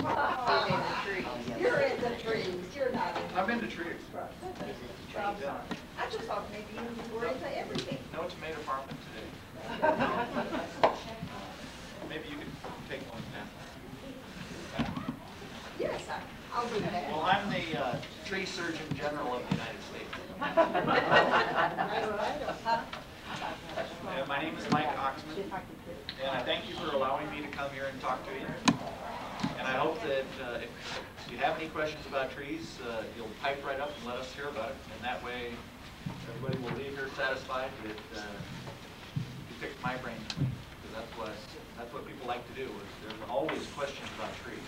You're in the trees, you're not in I'm into trees. the trees. I just thought maybe you were into everything. No tomato farming today. Maybe you could take one, Dan. Yes, I, I'll do that. Well, I'm the uh, tree surgeon general of the United States. Uh, My name is Mike Oxman, and I thank you for allowing me to come here and talk to you. And I hope that uh, if you have any questions about trees, uh, you'll pipe right up and let us hear about it. And that way, everybody will leave here satisfied that uh, you picked my brain, because that's what, that's what people like to do, is there's always questions about trees.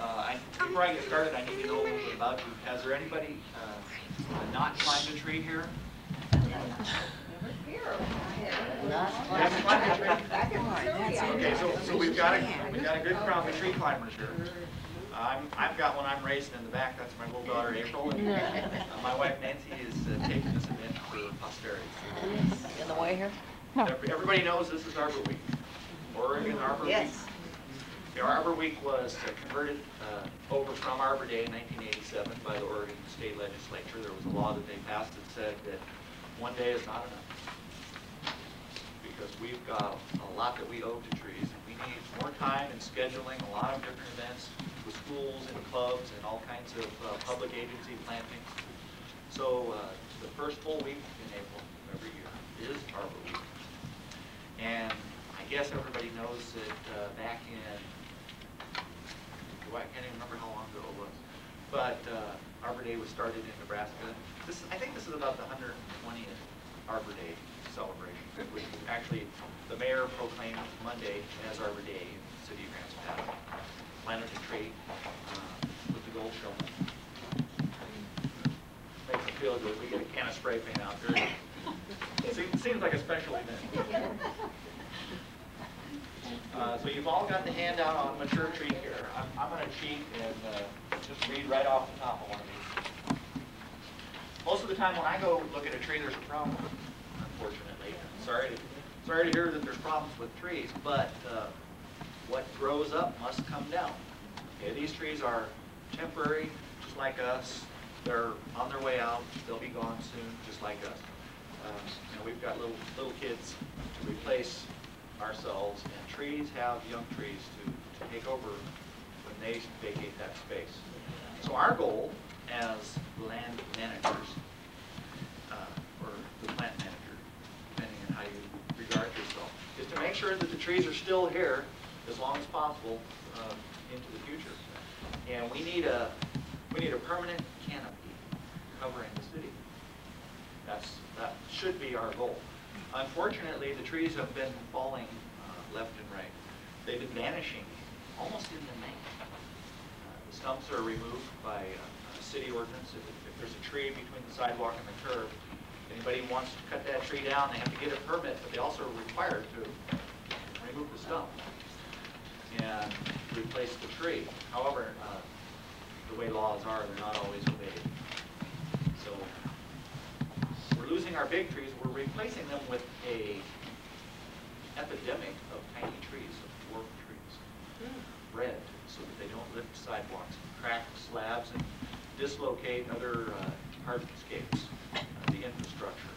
Uh, I, before I get started, I need to know a little bit about you. Has there anybody uh, not climbed a tree here? Here. You haven't climbed a tree? Back in Missouri, I Okay, so, so we've got a, we've got a good crowd of tree climbers here. I'm, I've got one I'm raising in the back, that's my little daughter April, and uh, my wife Nancy is uh, taking this event for posterity. In the way here? Every- Everybody knows this is Arbor Week, Oregon Arbor Week. Yes. The Arbor Week was uh, converted uh, over from Arbor Day in 1987 by the Oregon State Legislature. There was a law that they passed that said that one day is not enough. Because we've got a lot that we owe to trees, and we need more time in scheduling a lot of different events with schools and clubs and all kinds of uh, public agency plantings. So uh, the first full week in April every year is Arbor Week. And I guess everybody knows that uh, back in, I can't even remember how long ago it was, but uh, Arbor Day was started in Nebraska. This, I think this is about the 120th Arbor Day celebration, actually, the mayor proclaimed Monday as Arbor Day in the city of Grants Pass. Planted a tree uh, with the gold showman. Makes me feel good. We get a can of spray paint out there. Seems, seems like a special event. Uh, so you've all got the handout on mature tree care. I'm, I'm gonna cheat and, uh, just read right off the top of one of these. Most of the time when I go look at a tree, there's a problem, unfortunately. Sorry to, sorry to hear that there's problems with trees, but, uh, what grows up must come down. Okay, these trees are temporary, just like us. They're on their way out. They'll be gone soon, just like us. Um, we've got little, little kids to replace ourselves, and trees have young trees to, to take over when they vacate that space. So our goal as land managers, uh, or the plant manager, depending on how you regard yourself, is to make sure that the trees are still here as long as possible uh, into the future. And we need a, we need a permanent canopy covering the city. That's, that should be our goal. Unfortunately, the trees have been falling uh, left and right. They've been vanishing almost in the night. Stumps are removed by uh, a city ordinance. If if there's a tree between the sidewalk and the curb, anybody wants to cut that tree down, they have to get a permit, but they also are required to remove the stump and replace the tree. However, uh, the way laws are, they're not always obeyed. So we're losing our big trees, we're replacing them with a epidemic of tiny trees, of dwarf trees. Red, so that they don't lift sidewalks, crack slabs and dislocate other uh, hardscapes, uh, the infrastructure.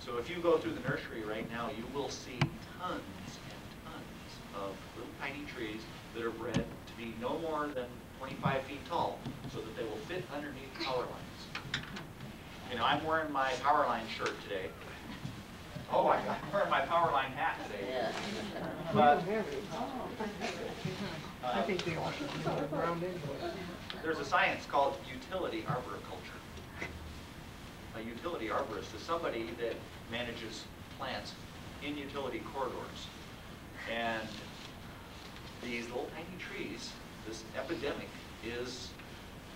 So if you go through the nursery right now, you will see tons and tons of little tiny trees that are bred to be no more than 25 feet tall, so that they will fit underneath power lines. You know, I'm wearing my power line shirt today. Oh, I- I'm wearing my power line hat today. But, I uh, think they all should be around anyway. there's a science called utility arboriculture. A utility arborist is somebody that manages plants in utility corridors. And these little tiny trees, this epidemic is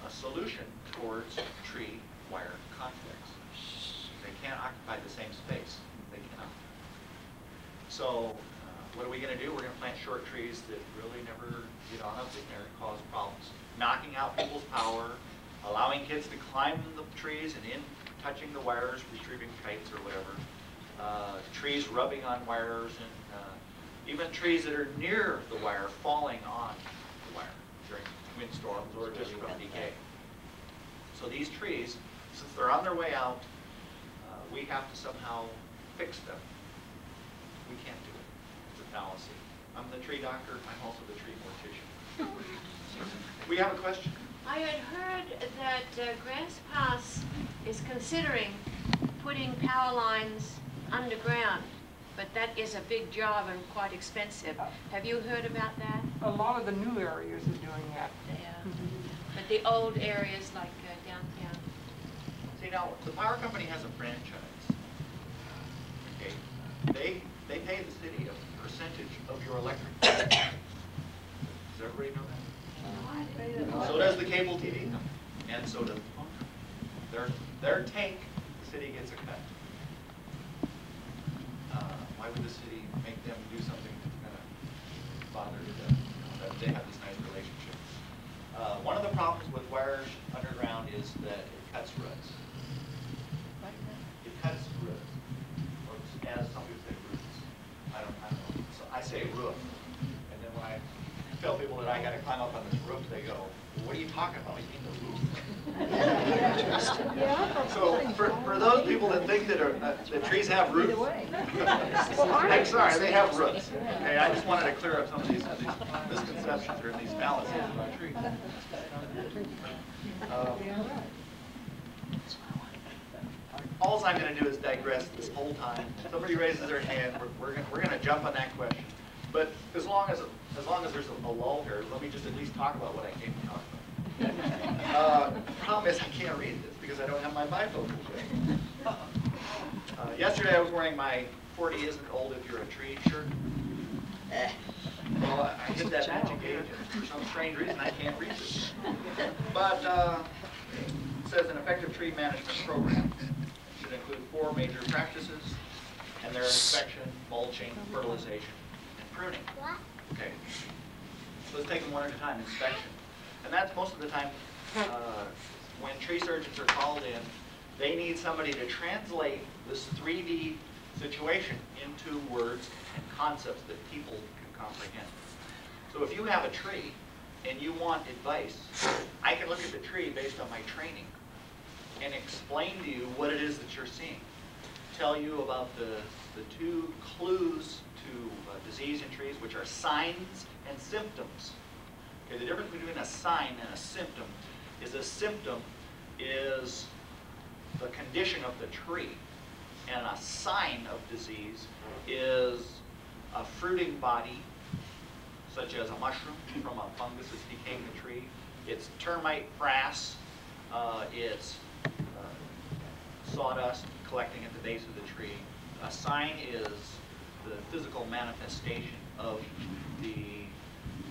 a solution towards tree wire conflicts. They can't occupy the same space. They cannot. So what are we gonna do? We're gonna plant short trees that really never get on up, they never cause problems. Knocking out people's power, allowing kids to climb the trees and in, touching the wires, retrieving kites or whatever. Uh, Trees rubbing on wires and uh, even trees that are near the wire falling on the wire during windstorms or just from decay. So these trees, since they're on their way out, uh, we have to somehow fix them. We can't do it. It's fallacy. I'm the tree doctor, I'm also the tree mortician. We have a question? I had heard that uh, Grants Pass is considering putting power lines underground, but that is a big job and quite expensive. Have you heard about that? A lot of the new areas are doing that. Yeah. But the old areas like uh, downtown, See, now, the power company has a franchise. Okay, they, they pay the city a percentage of your electric. Does everybody know that? So does the cable TV, and so does the phone. Their, their take, the city gets a cut. Uh, Why would the city make them do something that's gonna bother them? That They have this nice relationship. Uh, One of the problems with wires underground is that it cuts roots. It cuts roots, or as some people say roots. I don't, I don't know. So I say roof, and then when I tell people that I gotta climb up on this roof, they go, "Well, what are you talking about? You mean the roof? So for, for those people that think that, are- uh, that trees have roots, I'm sorry, they have roots. Okay, I just wanted to clear up some of these these misconceptions or these fallacies about trees. Um, Alls I'm gonna do is digress this whole time. Somebody raises their hand, we're, we're we're gonna jump on that question. But as long as, as long as there's a lull here, let me just at least talk about what I came to talk about. Uh, Problem is, I can't read this because I don't have my bifocals. Uh, Yesterday, I was wearing my 40 isn't old if you're a tree shirt. Well, I I hit that magic age, and for some strange reason, I can't read this. But uh, it says an effective tree management program should include four major practices, and they're inspection, mulching, fertilization, and pruning. Okay. So let's take them one at a time, inspection. And that's most of the time, uh, when tree surgeons are called in, they need somebody to translate this 3D situation into words and concepts that people can comprehend. So if you have a tree and you want advice, I can look at the tree based on my training and explain to you what it is that you're seeing. Tell you about the, the two clues to uh, disease in trees, which are signs and symptoms. Okay, the difference between a sign and a symptom is a symptom is the condition of the tree, and a sign of disease is a fruiting body, such as a mushroom from a fungus that's decaying the tree. It's termite frass, uh, it's sawdust collecting at the base of the tree. A sign is the physical manifestation of the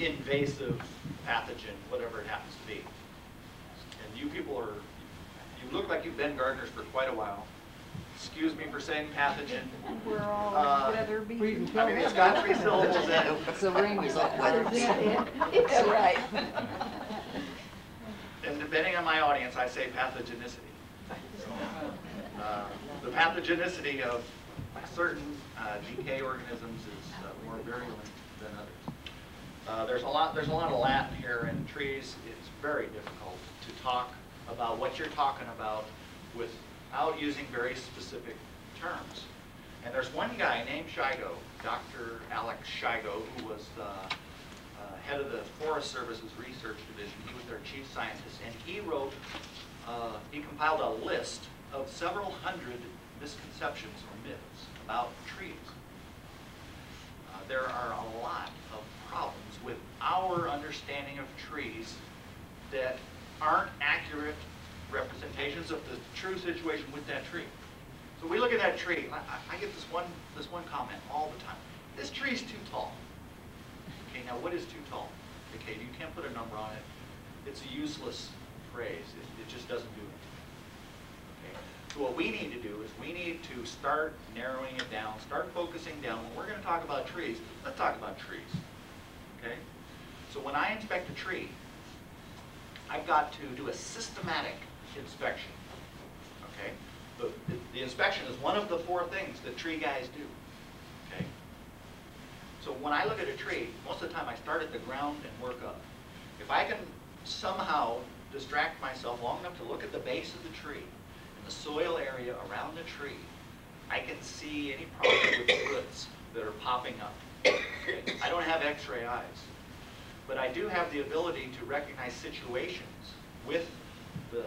invasive pathogen, whatever it happens to be. And you people are, you look like you've been gardeners for quite a while. Excuse me for saying pathogen. We're all Uh, weather We beaten. can I mean, it's got three syllables in it. It's a ring, is that weather? Yeah, right. And depending on my audience, I say pathogenicity. Uh, The pathogenicity of certain uh, decay organisms is uh, more virulent than others. Uh, There's a lot, there's a lot of Latin here, and trees, it's very difficult to talk about what you're talking about without using very specific terms. And there's one guy named Shigo, Dr. Alex Shigo, who was the uh, head of the Forest Service's research division. He was their chief scientist, and he wrote, he compiled a list of several hundred misconceptions or myths about trees. Uh, There are a lot of problems with our understanding of trees that aren't accurate representations of the true situation with that tree. So we look at that tree, I, I- get this one, this one comment all the time. This tree's too tall. Okay, now what is too tall? Okay, you can't put a number on it. It's a useless phrase. It, it just doesn't do. So what we need to do is we need to start narrowing it down, start focusing down. When we're gonna talk about trees, let's talk about trees, okay? So when I inspect a tree, I've got to do a systematic inspection, okay? The, the- the inspection is one of the four things that tree guys do, okay? So when I look at a tree, most of the time I start at the ground and work up. If I can somehow distract myself long enough to look at the base of the tree the soil area around the tree, I can see any problem with the roots that are popping up. I don't have x-ray eyes, but I do have the ability to recognize situations with the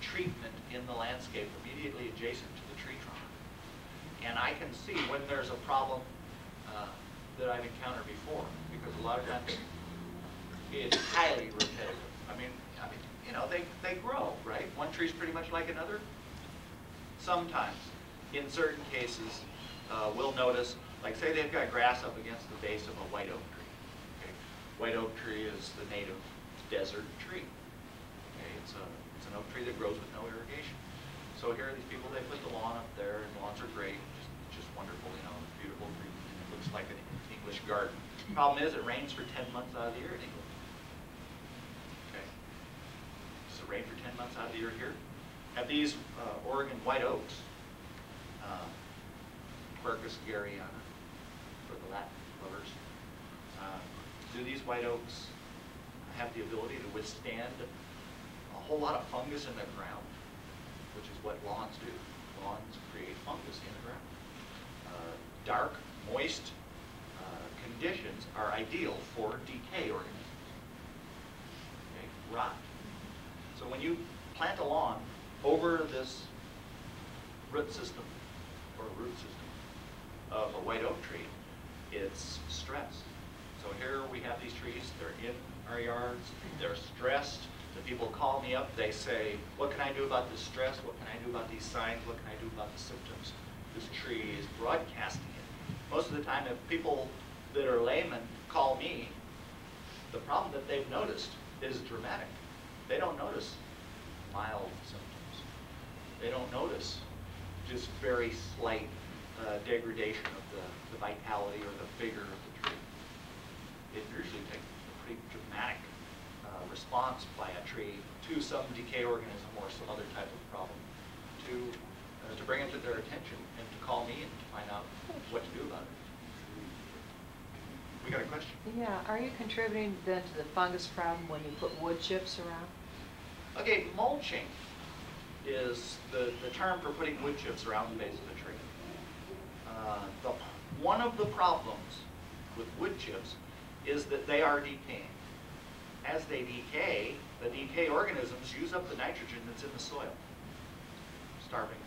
treatment in the landscape immediately adjacent to the tree trunk. And I can see when there's a problem uh, that I've encountered before, because a lot of times it's highly repetitive. I mean, I mean, you know, they, they grow, right? One tree's pretty much like another. Sometimes, in certain cases, uh, we'll notice, like say they've got grass up against the base of a white oak tree. Okay? White oak tree is the native desert tree. Okay, it's a, it's an oak tree that grows with no irrigation. So here are these people, they put the lawn up there, and lawns are great, just, just wonderful, you know, beautiful green, it looks like an English garden. Problem is, it rains for ten months out of the year in England. Okay? Does it rain for ten months out of the year here? Have these uh, Oregon white oaks, uh, Quercus garryana, for the Latin lovers, uh, do these white oaks have the ability to withstand a whole lot of fungus in the ground, which is what lawns do. Lawns create fungus in the ground. Uh, Dark, moist uh, conditions are ideal for decay organisms. Okay, Rot. So when you plant a lawn over this root system, or root system, of a white oak tree, it's stressed. So here we have these trees, they're in our yards, they're stressed. The people call me up, they say, what can I do about this stress? What can I do about these signs? What can I do about the symptoms? This tree is broadcasting it. Most of the time, if people that are laymen call me, the problem that they've noticed is dramatic. They don't notice mild symptoms. They don't notice just very slight uh, degradation of the, the vitality or the vigor of the tree. It usually takes a pretty dramatic uh, response by a tree to some decay organism or some other type of problem to, uh, to bring it to their attention and to call me and to find out what to do about it. We got a question? Yeah, are you contributing then to the fungus problem when you put wood chips around? Okay, mulching is the, the term for putting wood chips around the base of a tree. Uh, the, one of the problems with wood chips is that they are decaying. As they decay, the decay organisms use up the nitrogen that's in the soil, starving.